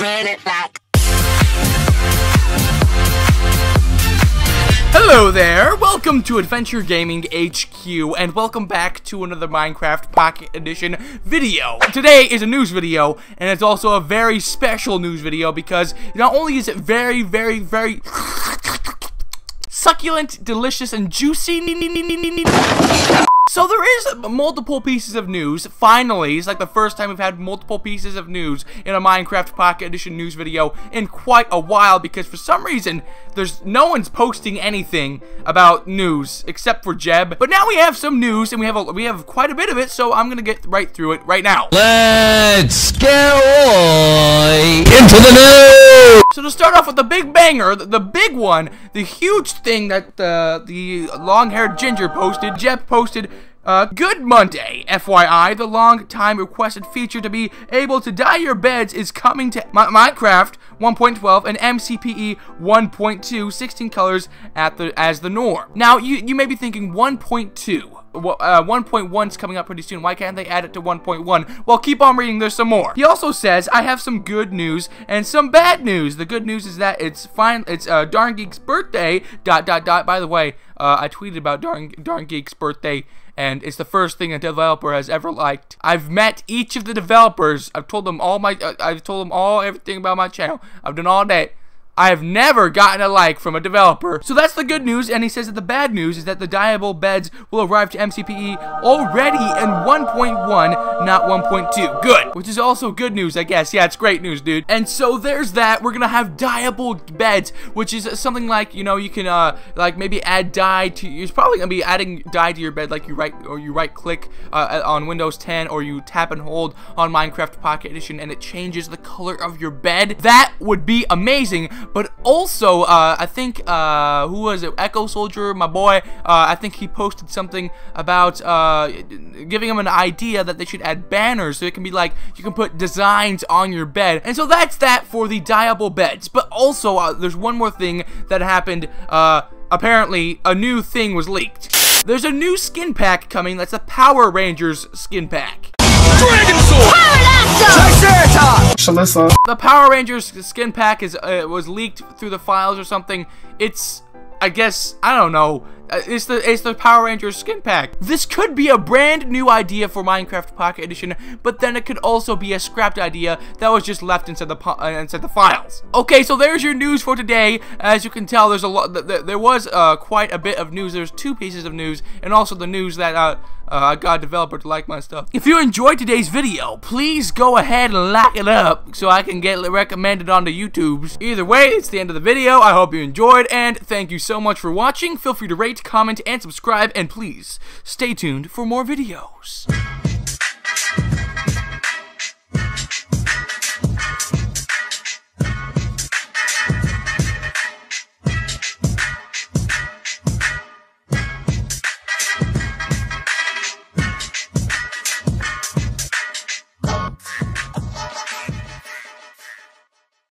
It back. Hello there, welcome to Adventure Gaming HQ, and welcome back to another Minecraft Pocket Edition video. Today is a news video, and it's also a very special news video because not only is it very, very, very succulent, delicious, and juicy, so there is multiple pieces of news, finally, it's like the first time we've had multiple pieces of news in a Minecraft Pocket Edition news video in quite a while, because for some reason, there's no one's posting anything about news, except for Jeb, but now we have some news, and we have a, we have quite a bit of it, so I'm gonna get right through it right now. Let's get into the news! To start off with the big banger, the, the big one, the huge thing that the, the long-haired ginger posted, Jeb posted uh, good Monday, FYI, the long time requested feature to be able to dye your beds is coming to Minecraft 1.12 and MCPE 1.2, 16 colors at the as the norm. Now, you, you may be thinking 1.2 uh, 1.1 is coming up pretty soon. Why can't they add it to 1.1? Well, keep on reading. There's some more. He also says, I have some good news and some bad news. The good news is that it's fine. It's uh, Darn Geek's birthday. Dot dot dot. By the way, uh, I tweeted about Darn Darn Geek's birthday and it's the first thing a developer has ever liked. I've met each of the developers. I've told them all my. Uh, I've told them all everything about my channel. I've done all that. I have never gotten a like from a developer. So that's the good news, and he says that the bad news is that the dyeable beds will arrive to MCPE already in 1.1, not 1.2. Good. Which is also good news, I guess. Yeah, it's great news, dude. And so there's that. We're gonna have dyeable beds, which is something like, you know, you can, uh, like maybe add dye to, you're probably gonna be adding dye to your bed, like you right, or you right click uh, on Windows 10, or you tap and hold on Minecraft Pocket Edition, and it changes the color of your bed. That would be amazing but also, uh, I think, uh, who was it? EckoSoldier, my boy, uh, I think he posted something about uh, giving him an idea that they should add banners so it can be like, you can put designs on your bed. And so that's that for the dyeable beds. But also, uh, there's one more thing that happened. Uh, apparently, a new thing was leaked. There's a new skin pack coming that's a Power Rangers skin pack. Dragonzord! The Power Rangers skin pack is uh, was leaked through the files or something. It's, I guess, I don't know. Uh, it's the it's the Power Rangers skin pack. This could be a brand new idea for Minecraft Pocket Edition, but then it could also be a scrapped idea that was just left inside the uh, inside the files. Okay, so there's your news for today. As you can tell, there's a lot. Th there was uh, quite a bit of news. There's two pieces of news, and also the news that uh, uh, I got a developer to like my stuff. If you enjoyed today's video, please go ahead and like it up so I can get recommended on the YouTubes. Either way, it's the end of the video. I hope you enjoyed, and thank you so much for watching. Feel free to rate, comment, and subscribe, and please stay tuned for more videos.